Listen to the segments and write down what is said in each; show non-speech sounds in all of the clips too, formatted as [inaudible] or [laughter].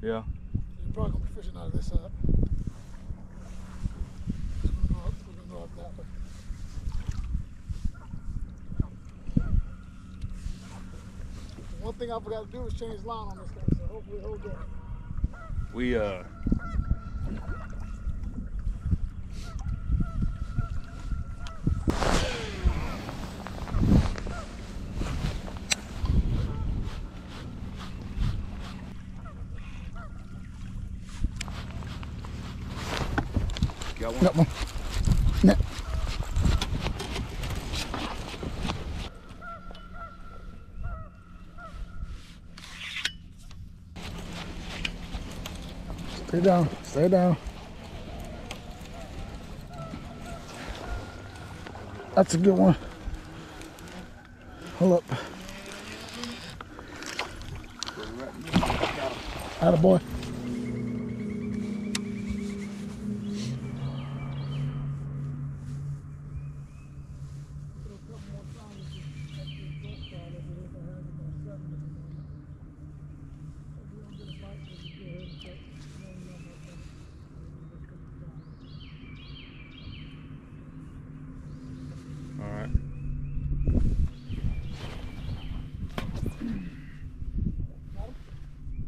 Yeah. You're probably gonna be fishing out of this side. We're gonna go up, we're gonna go up that way. One thing I forgot to do is change line on this thing, so hopefully it holds up. We uh Got one. Got one. Net. Stay down, stay down. That's a good one. Hold up. Atta boy.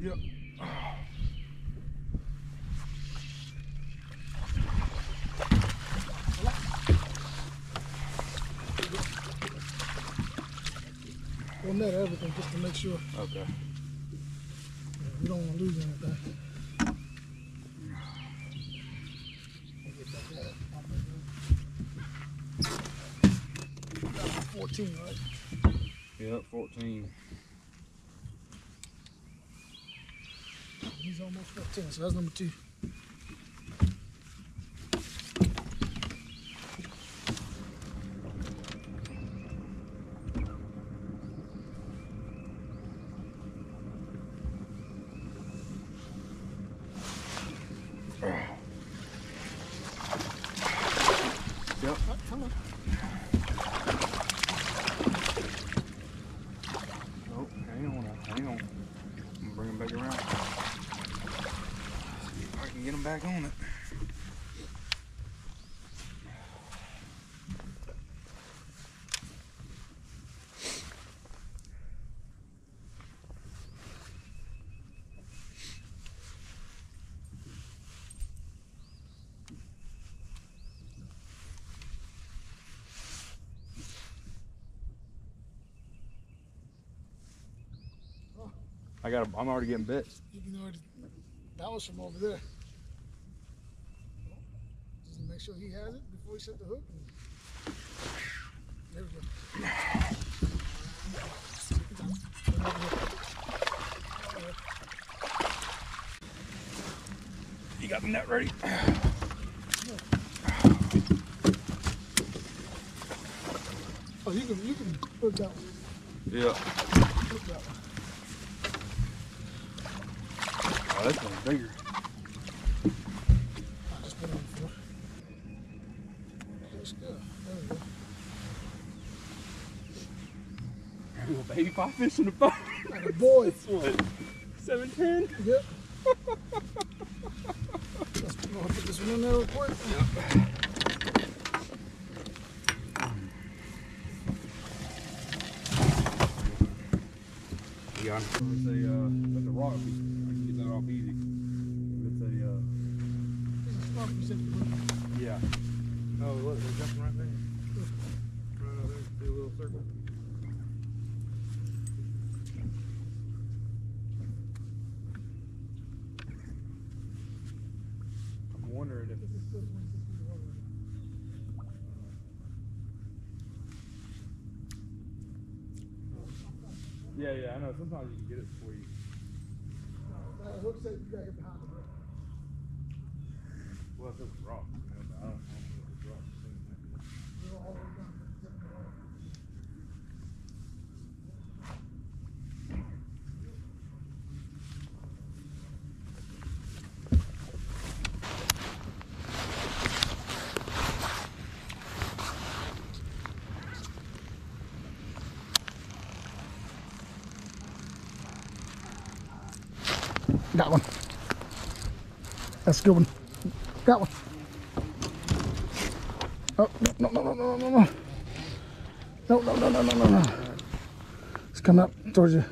Yep. We'll net everything just to make sure Okay. we don't want to lose anything. 14, right? Yep, 14. He's almost 15, so that's number two. Come on. Oh, hang on, hang on. I'm gonna bring him back around. See if I can get him back on it. I got. A, I'm already getting bit. You can already, that was from over there. Make sure he has it before he set the hook. There we go. You got the net ready? Oh, you can, you can put that one. Yeah. Put that one. Oh, that's one bigger. I just put it on the floor. Let's go. There we go. Little baby pop fish in the boat. Like a boy. What? Seven ten. Yep. Let's go put this one in there real quick. Yeah. It's a uh, that's a rock piece. I can get that off easy. It's a uh, This is not from Central. yeah. Oh, look, they're jumping right there. Right over there. Do a little circle. I'm wondering if This is still 26 feet water. Yeah, yeah, I know. Sometimes you can get it before you. That hook said you got here behind the hook. Well, if it was rock, Got one. That's a good one. Got one. Oh, no, no, no, no, no, no, no. No, no, no, no, no, no, no. It's coming up towards you.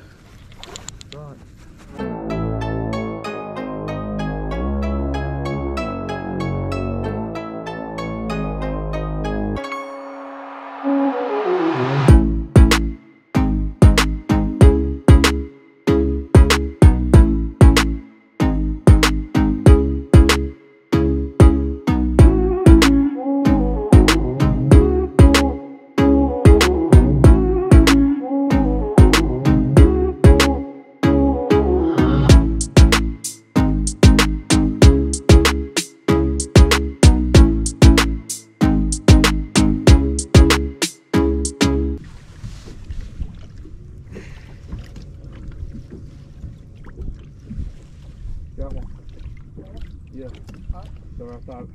I thought.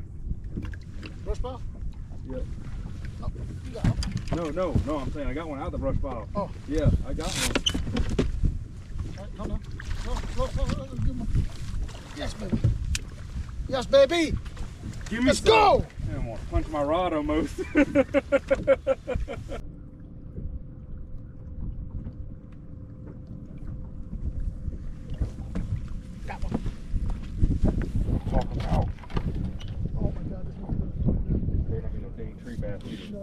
Brush pile? Yep. Oh, you got one. No, no, no. I'm saying I got one out of the brush pile. Oh. Yeah, I got one. All right, come. No, no, no, no, no, give Yes, baby. Yes, baby. Give me Let's some. go. I want to punch my rod almost. [laughs] Got one. Talk about. Oh my God, this one's Better not be no dang tree bass either. Nope.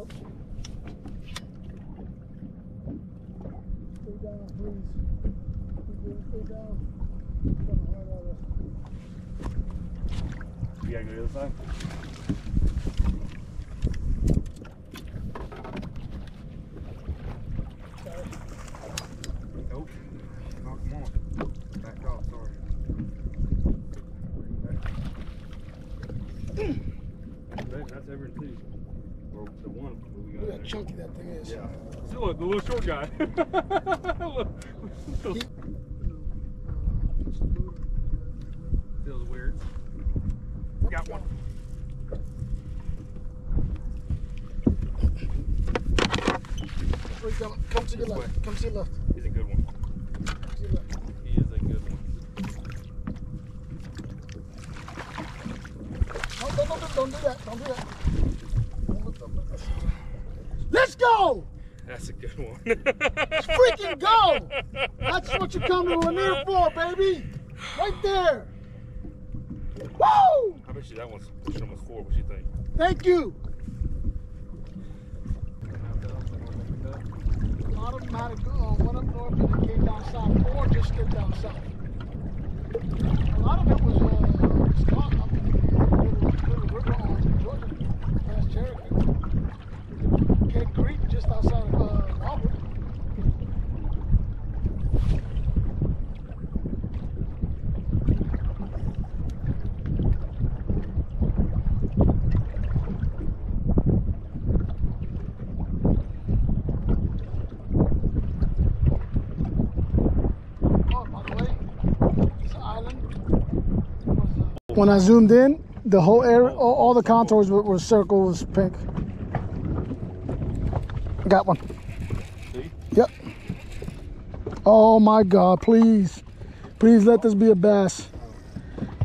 Stay down, please. Stay down. Coming right at us. You gotta go to the other side. Nope. Knock 'em off. Back off, sorry. That- That's every two. Or the one that we got. Look in how there. Chunky that thing is. Yeah. See, look, the little short guy. [laughs] Feels weird. Got one. Coming? Come to your left. Come to your left. He's a good one. Come to your left. He is a good one. No, no, no, no, don't do that. Don't do that. Don't look up like that. Let's go! That's a good one. Let's freaking go! That's what you come to Lanier for, baby! Right there! Woo! I bet you that one's pushing almost four. What you think? Thank you! Automatic uh, went up north and it came down south, or just skipped down south. A lot of it was uh, stock up in the little, little river on Georgia, past Cherokee. Just outside of uh, Auburn. Oh, was. Uh, when I zoomed in, the whole area, all, all the contours were, were circles pink. Got one. See? Yep. Oh my God, please. Please let this be a bass.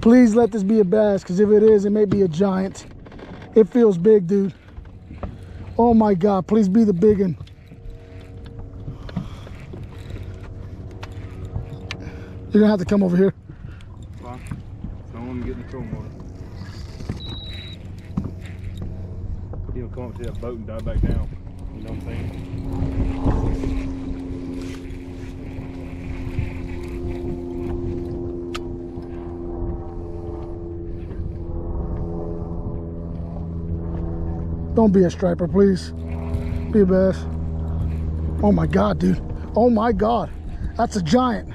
Please let this be a bass, because if it is, it may be a giant. It feels big, dude. Oh my God, please be the big one. You're gonna have to come over here. Fine. Don't want to get in the trolling motor. He'll come up to that boat and dive back down. Don't be a striper, please. Be a bass. Oh my God, dude. Oh my God. That's a giant.